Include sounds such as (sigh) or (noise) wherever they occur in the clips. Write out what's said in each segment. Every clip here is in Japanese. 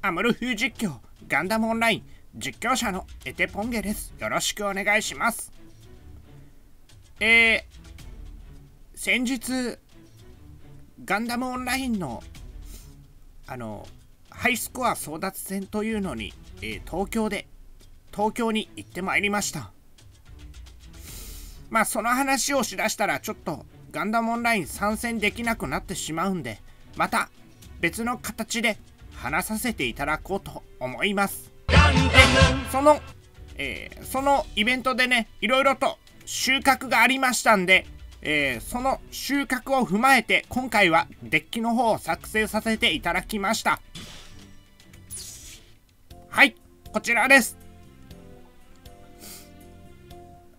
アムル風実況ガンダムオンライン実況者のエテポンゲです。よろしくお願いします。えー、先日ガンダムオンラインのあのハイスコア争奪戦というのに、えー、東京で東京に行ってまいりました。まあその話をしだしたらちょっとガンダムオンライン参戦できなくなってしまうんでまた別の形で話させていただこうと思います。でその、えー、そのイベントでねいろいろと収穫がありましたんで、えー、その収穫を踏まえて今回はデッキの方を作成させていただきました。はいこちらです。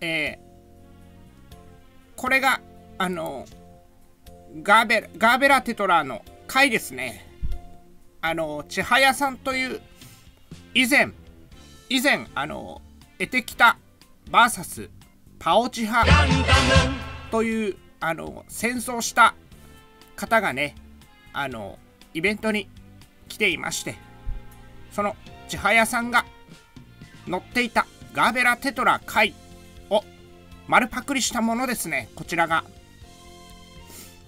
えー、これがあのガーベガーベラテトラの回ですねあの千早さんという以前以前あの得てきた VS パオチハというあの戦争した方がねあのイベントに来ていましてその千早さんが乗っていたガーベラテトラ回を丸パクリしたものですねこちらが。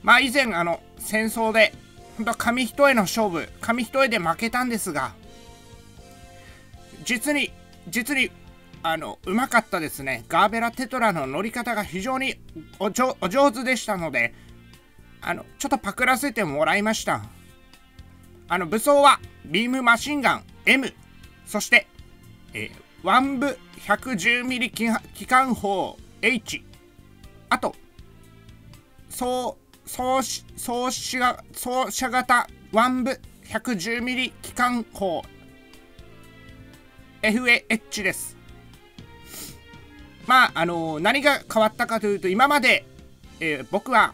まあ以前あの戦争で本当紙一重の勝負。紙一重で負けたんですが実に実にあのうまかったですね。ガーベラテトラの乗り方が非常にお上手でしたのであのちょっとパクらせてもらいました。あの武装はビームマシンガン M そして、えー、ワンブ 110mm 機関砲 H あと総総総射総射型ワンブ 110mm 機関砲。FAH です。まああのー、何が変わったかというと今まで、えー、僕は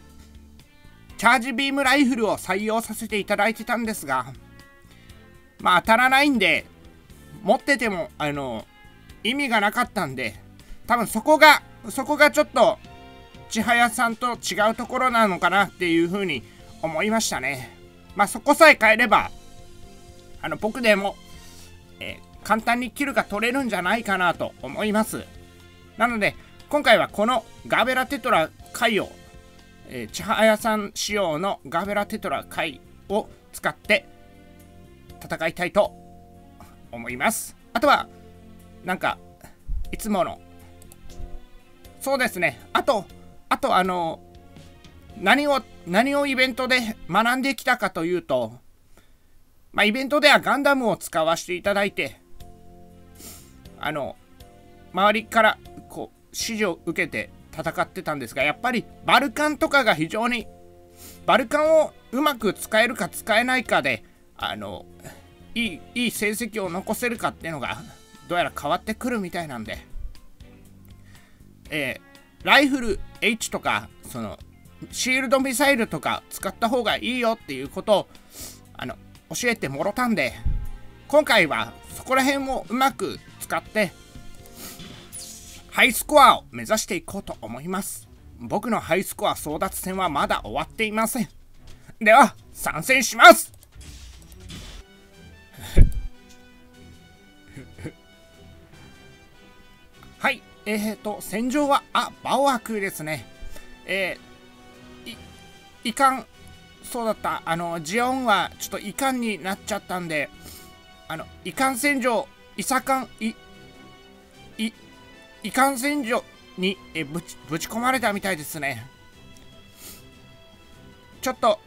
チャージビームライフルを採用させていただいてたんですがまあ当たらないんで持っててもあのー、意味がなかったんで多分そこがそこがちょっと千早さんと違うところなのかなっていうふうに思いましたね。まあそこさえ変えればあの僕でも、えー、簡単にキルが取れるんじゃないかなと思います。なので今回はこのガーベラテトラ回を、えー、千早さん仕様のガーベラテトラ回を使って戦いたいと思います。あとはなんかいつものそうですね。あとあとあの何を何をイベントで学んできたかというとまあイベントではガンダムを使わせていただいてあの周りからこう指示を受けて戦ってたんですがやっぱりバルカンとかが非常にバルカンをうまく使えるか使えないかであのいいいい成績を残せるかっていうのがどうやら変わってくるみたいなんで、え、ライフル H とかそのシールドミサイルとか使った方がいいよっていうことをあの教えてもろたんで今回はそこら辺もうまく使ってハイスコアを目指していこうと思います。僕のハイスコア争奪戦はまだ終わっていません。では参戦します。はい。えーと戦場はあバオアクですね。えー、いいかんそうだった。あのジオンはちょっといかんになっちゃったんであのいかん戦場いさかんいいいかん戦場にえぶちぶち込まれたみたいですね。ちょっと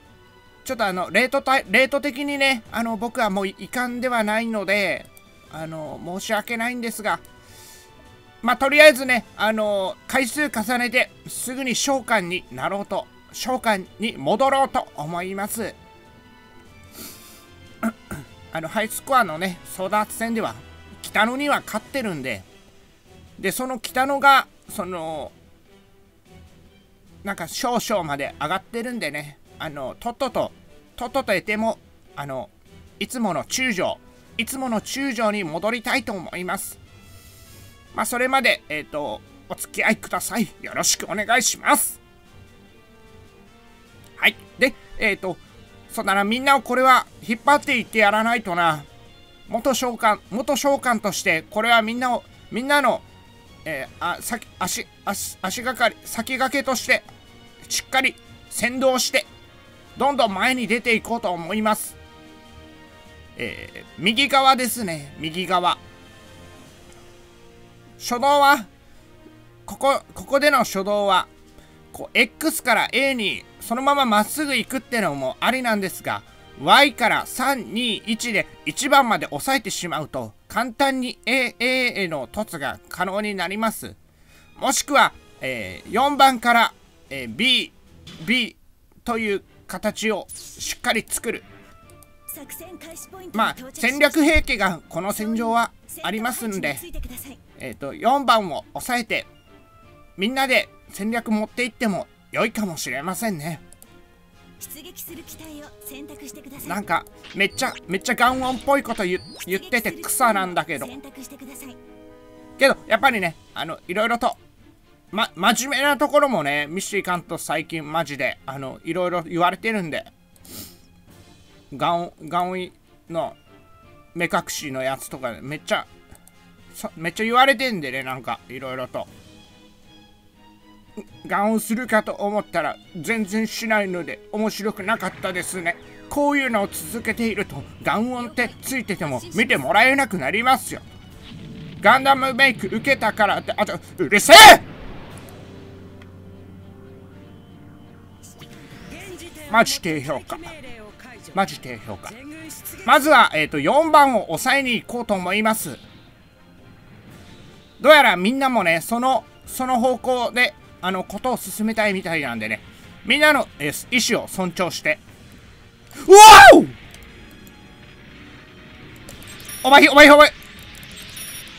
ちょっとあのレート対レート的にねあの僕はもういかんではないのであの申し訳ないんですがまあとりあえずねあの回数重ねてすぐに召喚になろうと召喚に戻ろうと思います。(clears throat) あのハイスコアのね争奪戦では北野には勝ってるんででその北野がそのなんか少々まで上がってるんでねあのとっとととっとと得てもあのいつもの中将いつもの中将に戻りたいと思います。まあそれまでえっ、ー、とお付き合いください。よろしくお願いします。はい。でえっ、ー、とそうだなみんなをこれは引っ張っていってやらないとな。元召喚元召喚としてこれはみんなをみんなの、えー、あ先足足足がかり先駆けとしてしっかり先導してどんどん前に出ていこうと思います、えー、右側ですね。右側。初動はここここでの初動はこう X から A にそのまままっすぐ行くってのもありなんですが Y から321で1番まで押さえてしまうと簡単に A, A への突が可能になります。もしくは、えー、4番から、えー、B B という形をしっかり作る。まあ戦略兵器がこの戦場はありますんで、えーと、と4番を押さえてみんなで戦略持っていっても良いかもしれませんね。出撃する機体を選択してください。なんかめっちゃめっちゃガンオンっぽいこと言言ってて草なんだけど。けどやっぱりねあのいろいろとま真面目なところもねミシカンと最近マジであのいろいろ言われてるんでガンガンウィの目隠しのやつとかめっちゃめっちゃ言われてんでねなんかいろいろと。ガンするかと思ったら全然しないので面白くなかったですね。こういうのを続けているとガン音ってついてても見てもらえなくなりますよ。ガンダムメイク受けたからってあとうるせえ！マジ低評価。マジ低評価。まずは、えーと、と4番を抑えに行こうと思います。どうやらみんなもねそのその方向であの、ことを進めたいみたいなんでね、みんなの、えー、意思を尊重して。うわおお前、お前、お前、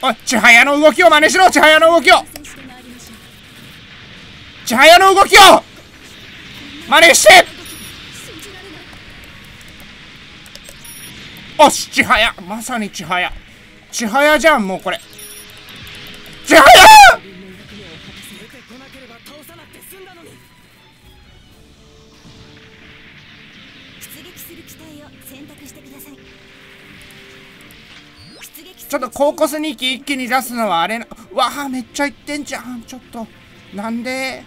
おい、千早の動きを真似しろ千早の動きを。千早の動きを真似しておし、千早。まさに千早。千早じゃん、もうこれ。千早！ちょっとコーコス2機一気に出すのはあれな、わあ、めっちゃいってんじゃん。ちょっと、なんで、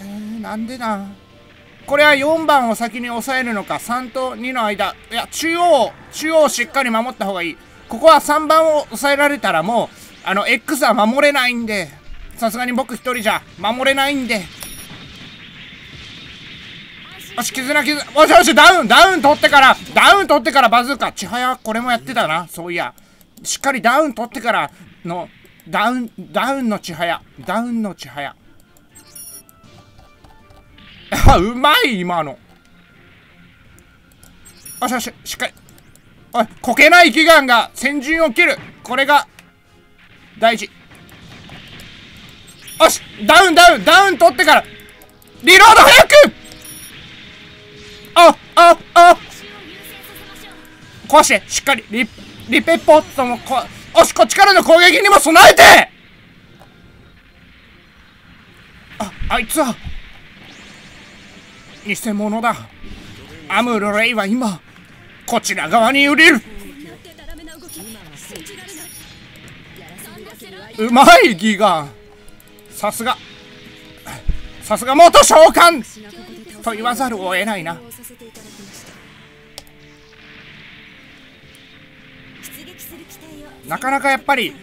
えー、なんでだ。これは4番を先に抑えるのか、3と2の間。いや、中央、中央をしっかり守った方がいい。ここは3番を抑えられたらもう、あの、X は守れないんで、さすがに僕一人じゃ守れないんで。よし、絆絆。よしよし、ダウン、ダウン取ってから、ダウン取ってからバズーカ。ちはや、これもやってたな、そういや。しっかりダウン取ってからのダウンダウンのちはやダウンのちはや (laughs) あうまい今の。よしよししっかり。おいこけない祈願が先陣を切る。これが大事。よしダウンダウンダウン取ってから。リロード早く！あああ。壊してしっかりリリペポットもこ、おし、こっちからの攻撃にも備えて！あ、あいつは、偽物だ。アムロレイは今、こちら側にいる。うまいギガさすがさすが元召喚と言わざるを得ないななかなかやっぱり、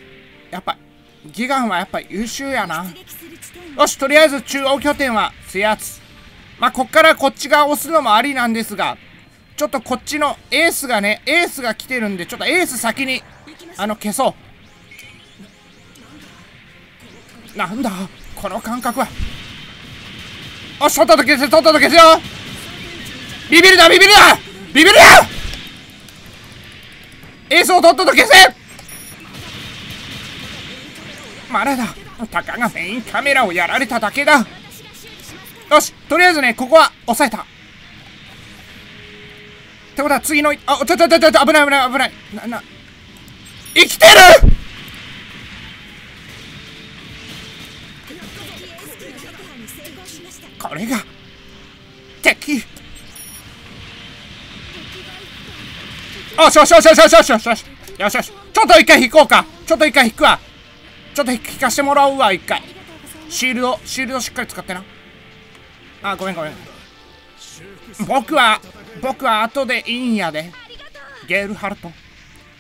やっぱ、ギガンはやっぱ優秀やな。よし、とりあえず中央拠点は制圧。まあ、こっからこっち側押すのもありなんですが、ちょっとこっちのエースがね、エースが来てるんで、ちょっとエース先に、あの、消そう。なんだ、この感覚は。よし、とっとと消せ、とっとと消せよ。ビビるな、ビビるな！ビビるなエースをとっとと消せ！まだだ。たかがメインカメラをやられただけだ。よしとりあえずねここは抑えた。ってことは次のあちょちょちょちょ危ない危ない危ない。なな。生きてる！これが敵。よしよしよしよしよしよしよしよし。よしよし。ちょっと一回引こうか。ちょっと一回引くわ。ちょっと引かしてもらうわ一回。シールドシールドしっかり使ってな。あごめんごめん。僕は僕は後でいいんやで。ゲールハルト。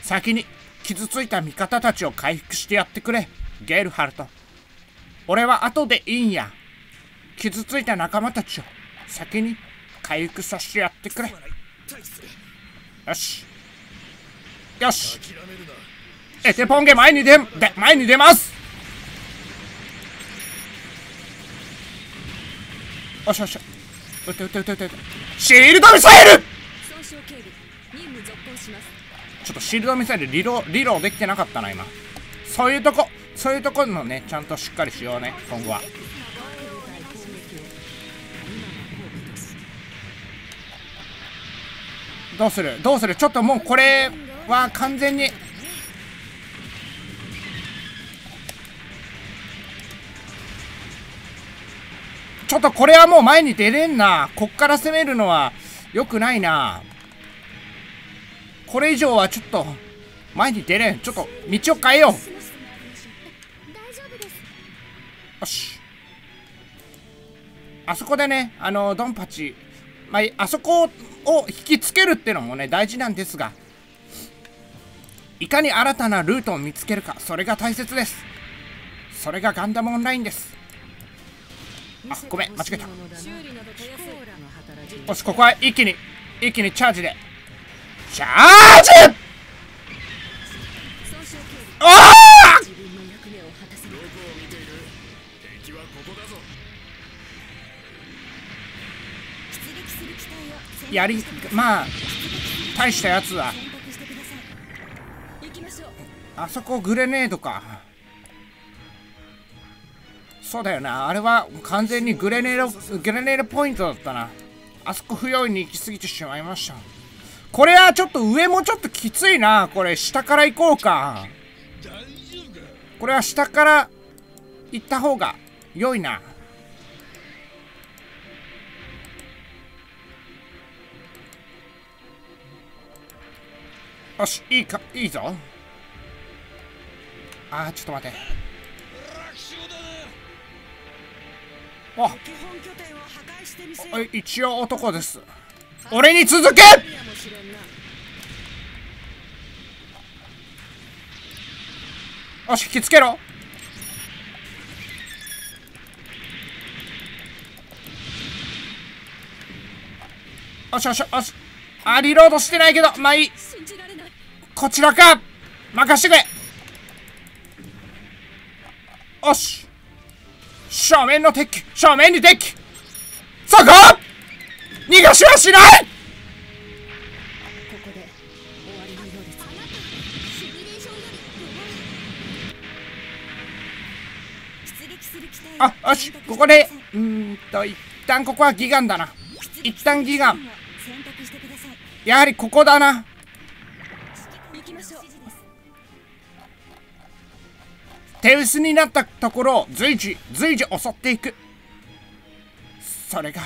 先に傷ついた味方たちを回復してやってくれゲールハルト。俺は後でいいんや。傷ついた仲間たちを先に回復させてやってくれ。よし。よし。エテポンゲ前に出前に出ます。よしよし。撃て撃て撃て撃てシールドミサイル！ちょっとシールドミサイルリロリローできてなかったな今。そういうとこそういうとこのねちゃんとしっかりしようね今後は。どうする？どうする？ちょっともうこれは完全にちょっとこれはもう前に出れんな。こっから攻めるのは良くないな。これ以上はちょっと前に出れん。ちょっと道を変えよう。よし。あそこでねあのドンパチ。まあ、あそこを引きつけるってのもね大事なんですが。いかに新たなルートを見つけるかそれが大切です。それがガンダムオンラインです。あごめん間違えた。よしここは一気に一気にチャージで。チャージ！おおやりまあ大したやつだ。あそこグレネードかそうだよな。あれは完全にグレネードグレネードポイントだったな。あそこ不用意に行き過ぎてしまいました。これはちょっと上もちょっときついな。これ下から行こうか。これは下から行った方が良いな。よしいいかいいぞ。あーちょっと待って。あ。一応男です。俺に続け。よし引きつけろ。よしよしよし。あリロードしてないけど。まあいい。こちらか。任してくれ。よし正面の敵正面に敵。そこ逃がしはしない！あよしここでうんと一旦ここはギガンだな。一旦ギガン。やはりここだな。手薄になったところを随時随時襲っていく。それが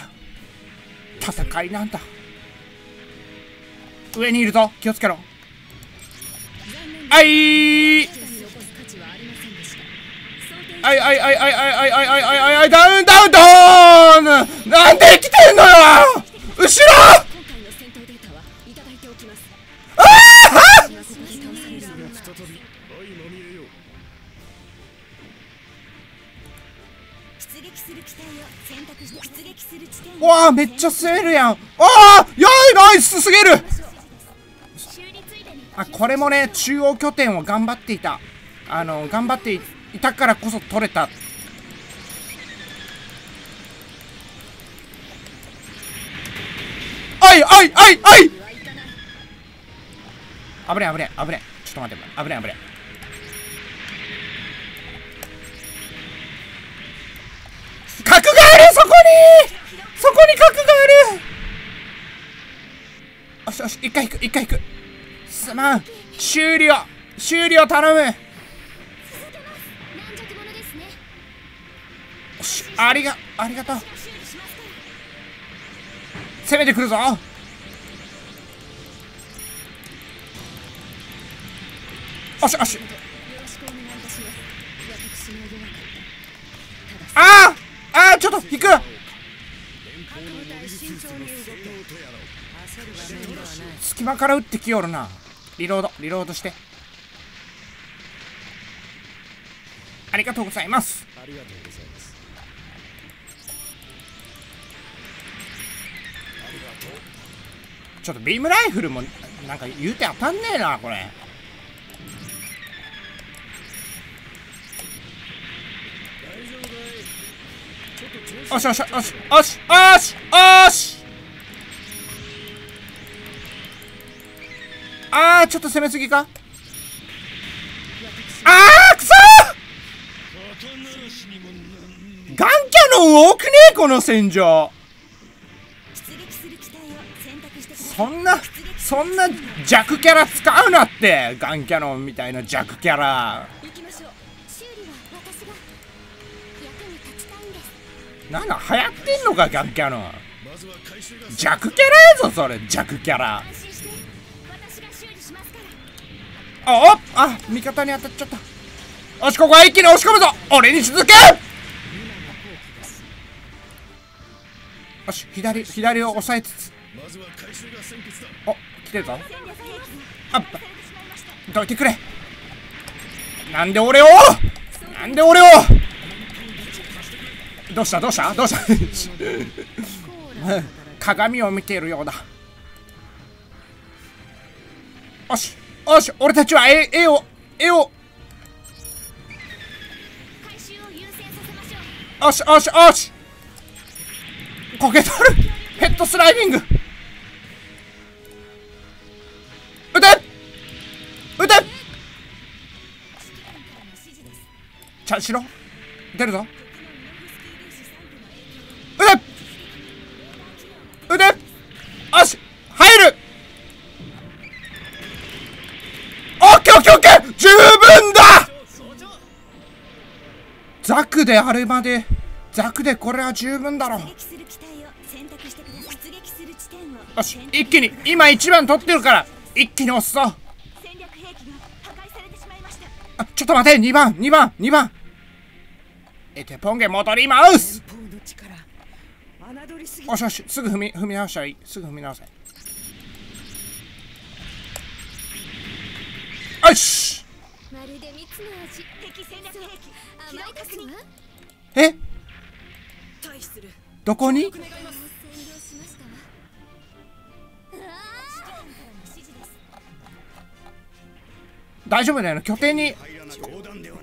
戦いなんだ。上にいるぞ気をつけろ。はい。はいはいはいはいはいはいはいはいはいはいダウンダウンダウン！なんで生きてんのよ！後ろ！うわあめっちゃ吸えるやん。ああやいナイスすぎる。あこれもね中央拠点を頑張っていた。あの頑張っていたからこそ取れた。あいあいあいあい！危ね危ね危ねちょっと待って危ね危ね核があるそこに。そこに核がある。よしよし一回引く一回引く。すまん。修理を修理を頼むよしありがありがとう。攻めてくるぞ。おしおしああああちょっと引く隙間から撃ってきよるな。リロード。リロードして。ありがとうございますありがとうございます。ちょっとビームライフルもなんか言うて当たんねえなこれ。おしおしおしおしおしおし。あーちょっと攻めすぎか？あーくそー！ガンキャノン多くねえこの戦場。そんなそんな弱キャラ使うなってガンキャノンみたいな弱キャラ。なんだ流行ってんのかガンキャノン弱キャラやぞそれ弱キャラ。あおあ味方に当たっちゃった。よしここは一気に押し込むぞ。俺に続け。よし左左を押さえつつ。お来てるぞ。あどいてくれ。なんで俺を？なんで俺を？どうした？どうした？どうした？鏡を見ているようだ。よしよし俺たちは絵絵を絵を。よしよしよし。こけとる。ヘッドスライディング。撃て！撃て！ちゃんしろ？出るぞ。よし入る。オッケーオッケーオッケー十分だ。ザクであれまでザクでこれは十分だろよし一気に今一番取ってるから一気に押すぞ。あちょっと待て2番2番。2番エテポンゲ戻りますよしよしすぐ踏み踏み直したらいい。すぐ踏み直せ。よし！まるで蜜の味。敵戦略兵器甘い確認え対する。どこに？大丈夫だよな拠点に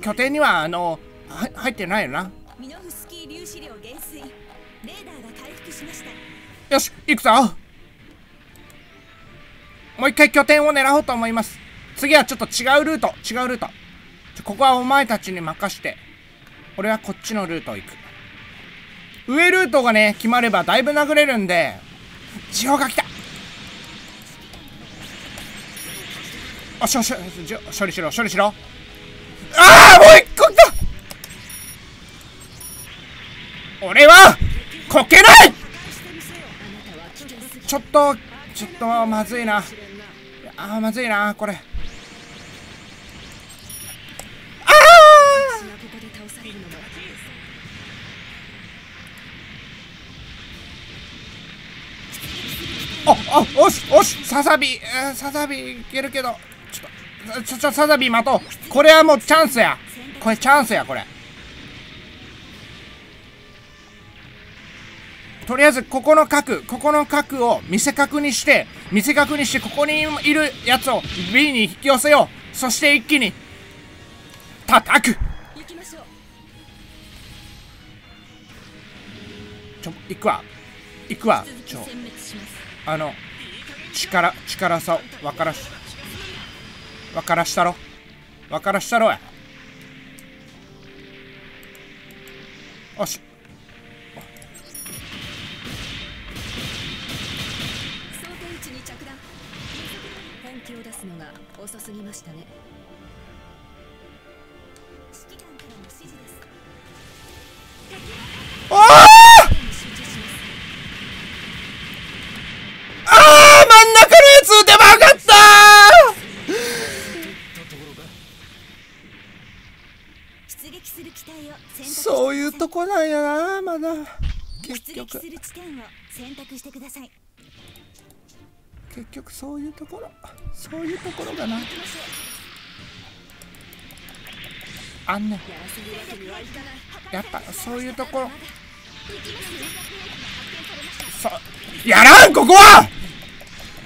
拠点にはあのは入ってないよな。ミノフスよし行くぞ。もう一回拠点を狙おうと思います。次はちょっと違うルート違うルート。ここはお前たちに任して俺はこっちのルート行く。上ルートがね決まればだいぶ殴れるんで地方が来た。あしょしょじょ処理しろ処理しろ。ああもう一個来た。俺はこけない。ちょっとちょっとまずいな。あーまずいなこれ。あああおしおしサザビ。えーサザビいけるけど。ちょっとちょちょサザビ待とう。これはもうチャンスや。これチャンスやこれ。とりあえずここの角ここの角を見せ角にして見せ角にしてここにいるやつを B に引き寄せよう。そして一気に叩く。行きましょう。ちょ行くわ。行くわ。ちょあの力力さを分からし分からしたろ。分からしたろや。よし遅すぎましたね。ああ真ん中のやつでてばかった。そういうとこなんやなまだ。結局。結局そういうところそういうところがな。あんね。んやっぱそういうところ。そやらんここは。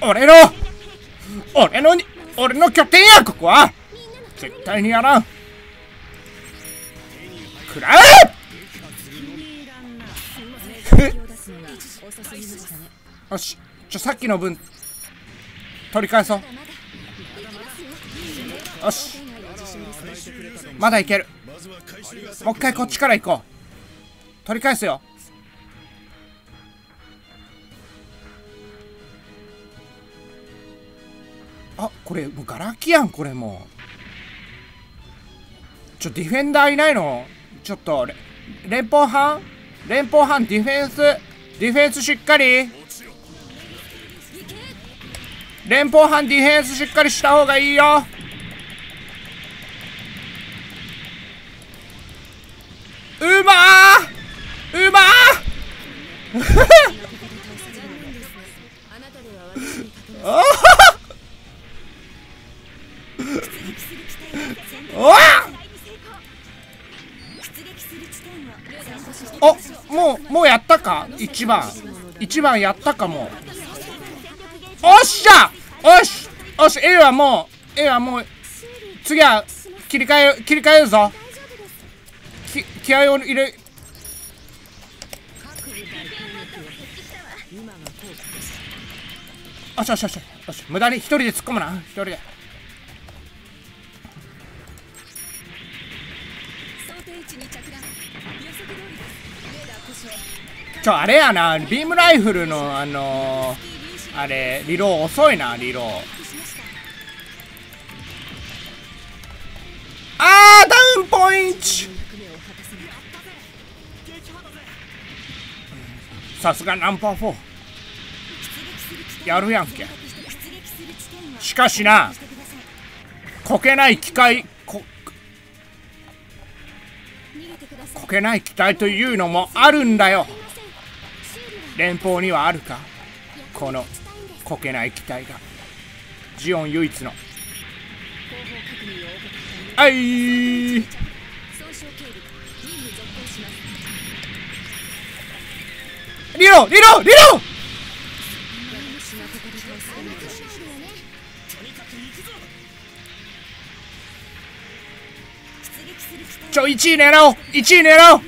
俺の俺のに俺の拠点やここは。絶対にやらん。食らえ！(laughs) よしちょさっきの分取り返そう。よし。まだいける。もう一回こっちから行こう。取り返すよ。あこれもうガラ空きやんこれもう。ちょディフェンダーいないの？ちょっと連邦班？連邦班ディフェンスディフェンスしっかり。連邦班ディフェンスしっかりした方がいいよ。うまーうまーあおもうもうやったか？一番。一番やったかもおっしゃ！おしおし A はもう A はもう次は切り替え切り替えるぞ。き気合を入れよしよしよしよし。無駄に一人で突っ込むな。一人で。ちょあれやなビームライフルのあのー、あれリロー遅いなリロー。あーダウンポイント。さすがナンバー4やるやんけ。しかしなこけない機械ここけない機体というのもあるんだよ。連邦にはあるか？このこけない機体が。ジオン唯一の。後方確認を怠ったあい。リロリロリロちょ1位狙おう1位狙おう！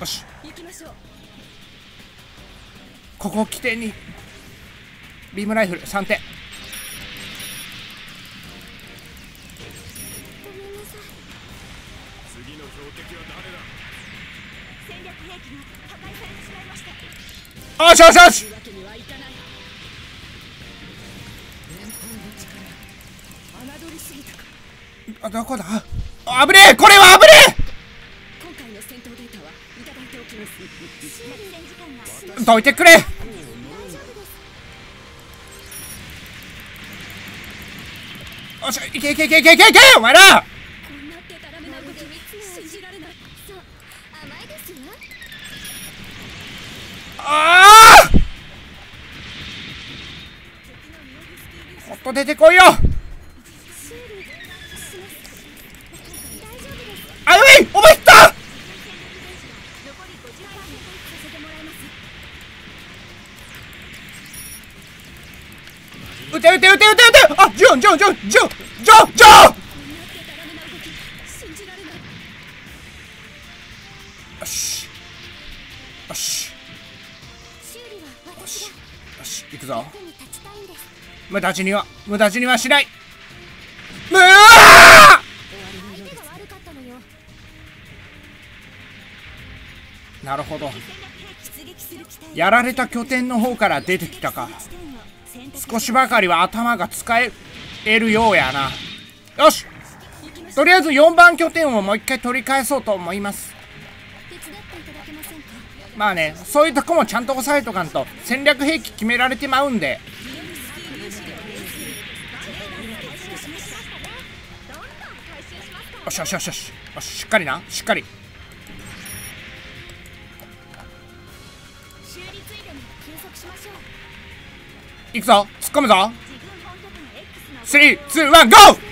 よし。行きましょうここを起点に。ビームライフル3点。戦略兵器が破壊されてしまいました。よしよしよし。あどこだ？あ危ねえ！これは危ね今回の戦闘データはいただいておきます。作戦時間がえどいてくれいけいけいけいけいけいけお前らああもっと出てこいよて撃て撃て撃て撃てあジョンジョンジョンジョンジョンジョンよしよしよしよし行くぞ無駄死には無駄死にはしないむー相手が悪かったのよなるほどやられた拠点の方から出てきたか少しばかりは頭が使えるようやな。よし。とりあえず4番拠点をもう一回取り返そうと思います。まあねそういうとこもちゃんと押さえとかんと戦略兵器決められてまうんで。よしよしよしよし。よししっかりな。しっかり。いくぞ。突っ込むぞ。自分本拠点 X の。321ゴー！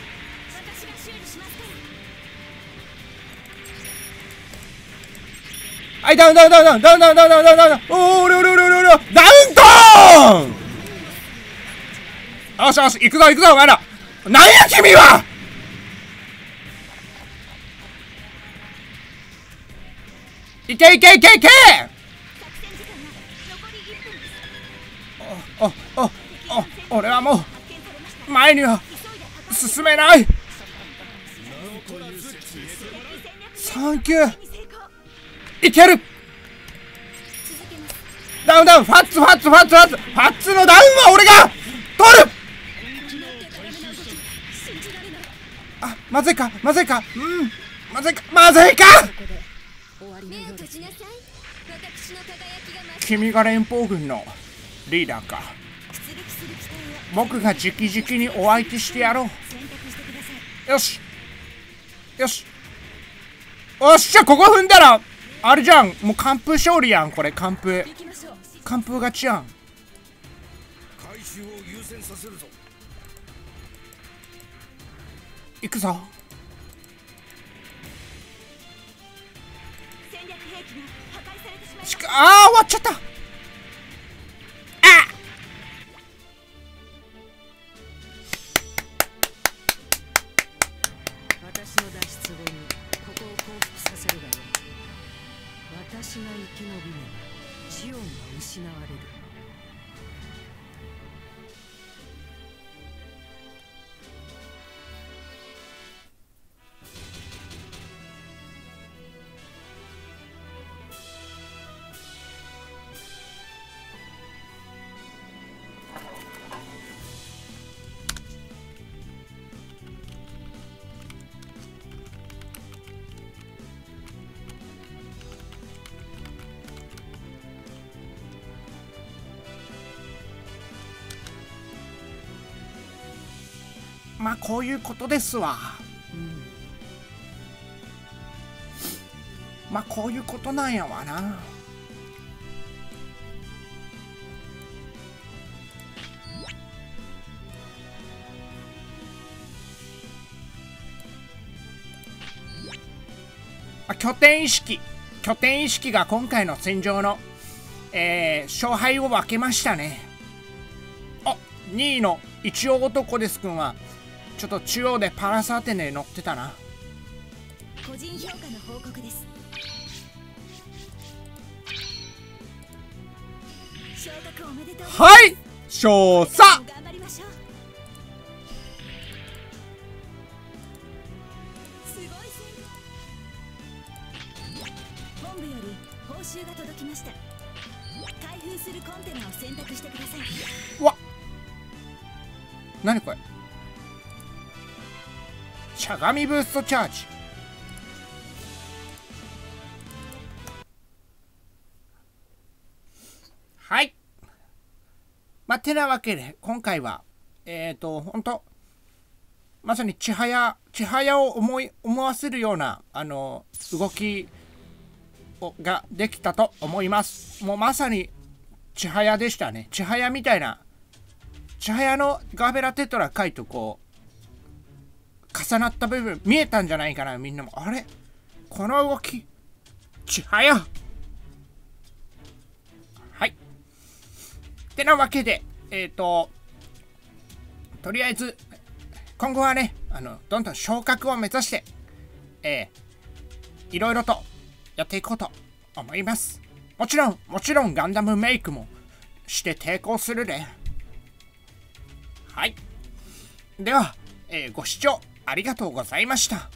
はいダウンダウンダウンダウンダウンダウンダウンダウンダウンおーおりょおりょおりょおりょおりょダウントーンよしよし行くぞ行くぞお前らなんや君はいけいけいけいけ俺はもう前には進めない。サンキュー。いける。ダウンダウン。ファッツファッツファッツファッツ。ファッツのダウンは俺が。取る。あまずいか。まずいか。うん。まずいか。まずいか。君が連邦軍のリーダーか。僕が直々にお相手してやろう。よし。よし。よっしゃここ踏んだらあれじゃん。もう完封勝利やんこれ。完封。完封勝ちやん。回収を優先させるぞ。行くぞ。戦略兵器が破壊されてしまいまししかあー終わっちゃったの脱出後にここを降伏させるがよい。私が生き延びればジオンが失われる。こういうことですわ。まあこういうことなんやわな。まあ拠点意識。拠点意識が今回の戦場の、えー勝敗を分けましたね。あ2位の一応男ですくんはちょっと中央でパラスアテネ乗ってたな。個人評価の報告です。はい！少佐本部より報酬が届きました。開封するコンテナを選択してください。うわ何これ？しゃがみブーストチャージ。はい。まあてなわけで今回はえっ、ー、と本当まさに千早千早を思い思わせるようなあの動きをができたと思います。もうまさに千早でしたね。千早みたいな千早のガーベラテトラ回とこう重なった部分見えたんじゃないかなみんなも。あれ？この動き千早はい。てなわけでえっ、ー、ととりあえず今後はねあのどんどん昇格を目指してえー、いろいろとやっていこうと思います。もちろんもちろんガンダムメイクもして抵抗するで。はい。では、えーご視聴ありがとうございました。